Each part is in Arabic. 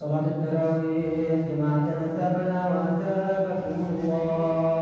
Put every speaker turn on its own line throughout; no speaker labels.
صلاة التراويح جماعة ثابنا وأثابكم الله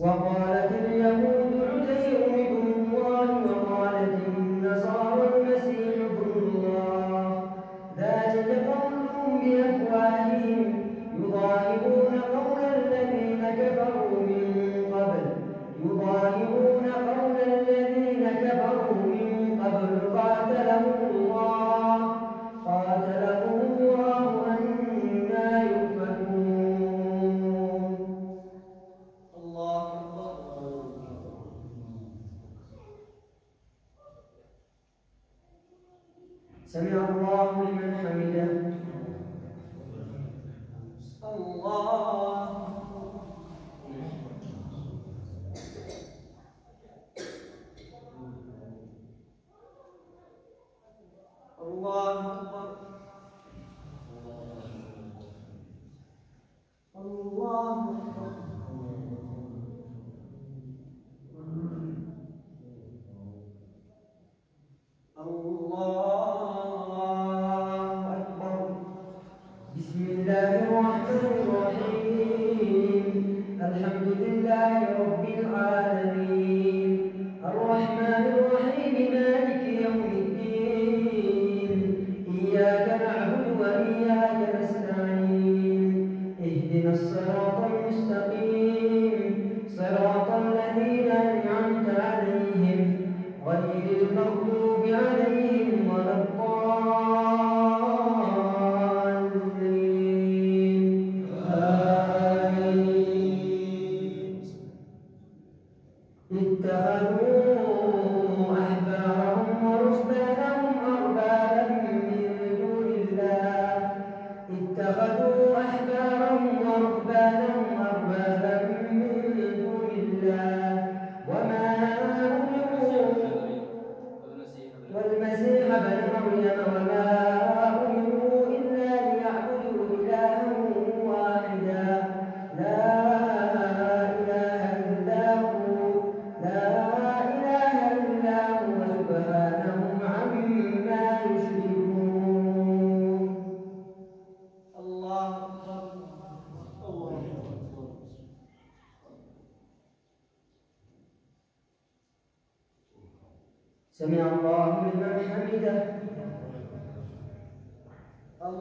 وقالت اليهود عزير بن الله وقالت النصارى سمع الله لمن حمده. الله الرحمن الرحيم. الحمد الرحمن الرحيم مالك اتخذوا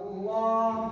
الله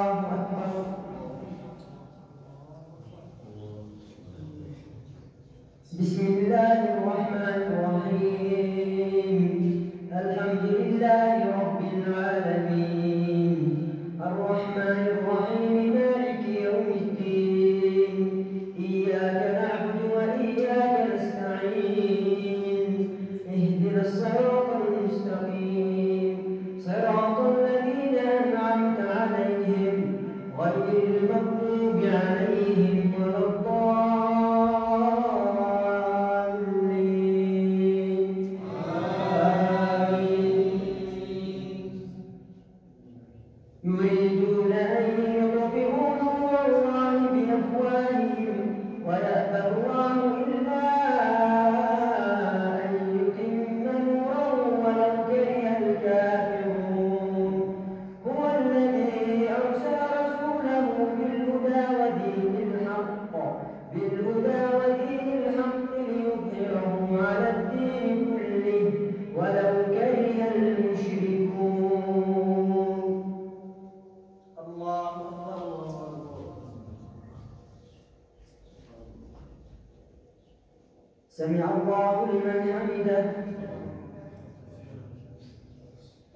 سمع الله لمن حمده.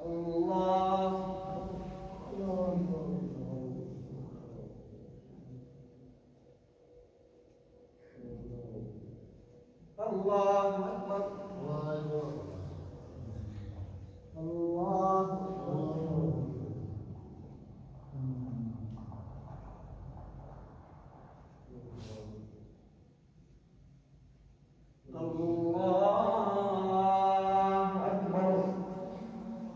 الله. الله.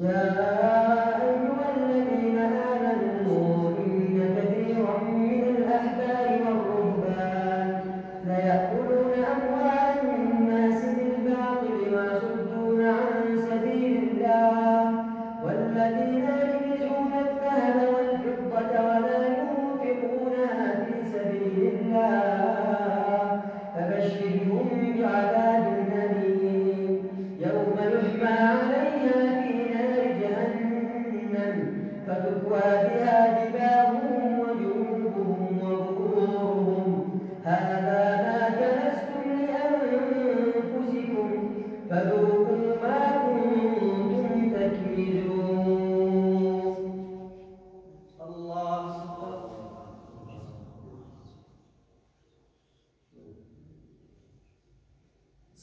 يا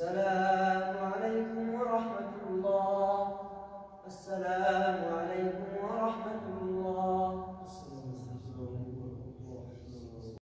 السلام.